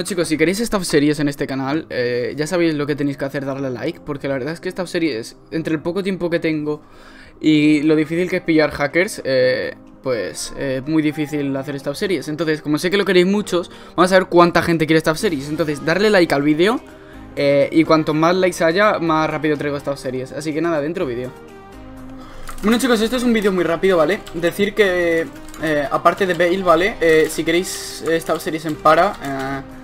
Bueno chicos, si queréis estas series en este canal, eh, ya sabéis lo que tenéis que hacer, darle like, porque la verdad es que estas series, entre el poco tiempo que tengo y lo difícil que es pillar hackers, eh, pues es muy difícil hacer estas series. Entonces, como sé que lo queréis muchos, vamos a ver cuánta gente quiere estas series. Entonces, darle like al vídeo eh, y cuanto más likes haya, más rápido traigo estas series. Así que nada, dentro vídeo. Bueno chicos, esto es un vídeo muy rápido, ¿vale? Decir que, eh, aparte de Bale, ¿vale? Eh, si queréis estas series en para, eh,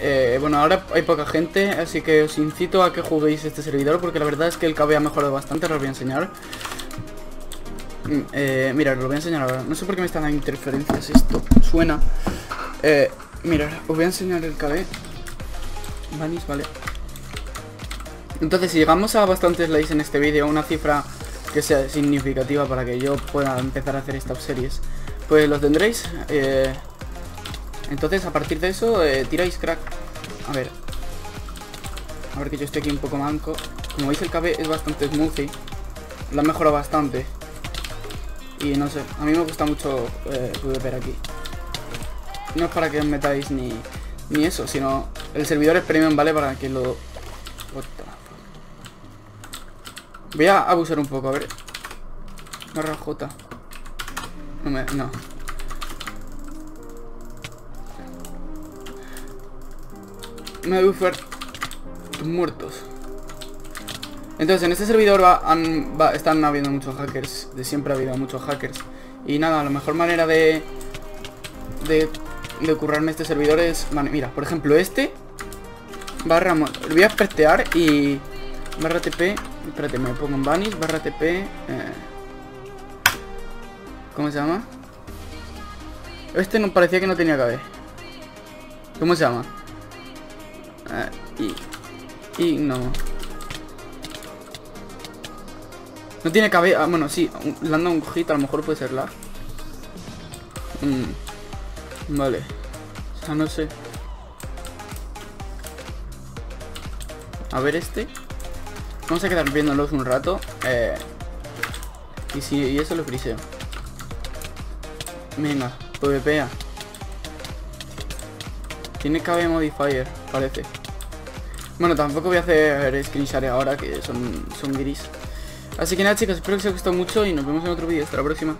eh, bueno, ahora hay poca gente, así que os incito a que juguéis este servidor porque la verdad es que el KB ha mejorado bastante, os lo voy a enseñar. Mm, eh, mira, os lo voy a enseñar ahora. No sé por qué me están dando interferencias, esto suena. Eh, mira, os voy a enseñar el KB. Vanis, vale. Entonces, si llegamos a bastantes likes en este vídeo, una cifra que sea significativa para que yo pueda empezar a hacer estas series, pues lo tendréis. Eh, entonces, a partir de eso, eh, tiráis crack. A ver. A ver que yo estoy aquí un poco manco. Como veis, el KB es bastante smoothie. Lo ha mejorado bastante. Y no sé, a mí me gusta mucho eh, aquí. No es para que os metáis ni, ni eso, sino el servidor es premium, ¿vale? Para que lo... What. Voy a abusar un poco, a ver. Barra J. No me... no. Me voy a bufar muertos. Entonces, en este servidor va, están habiendo muchos hackers. De siempre ha habido muchos hackers. Y nada, la mejor manera de... De, de currarme este servidor es... mira, por ejemplo, este... Barra... voy a expertear y... Barra TP... Espérate, me pongo en Vanish. Barra TP... eh, ¿Cómo se llama? Este no parecía que no tenía KB. ¿Cómo se llama? Eh, y... Y no... No tiene cabeza. Ah, bueno, sí. Le han dado un hit, a lo mejor puede ser la. Mm, Vale. O sea, no sé. A ver este. Vamos a quedar viéndolos un rato. Eh, y si y eso lo friseo. Venga, PvPa. Tiene KB modifier, parece. Bueno, tampoco voy a hacer screenshot ahora que son, son gris. Así que nada chicos, espero que os haya gustado mucho y nos vemos en otro vídeo. Hasta la próxima.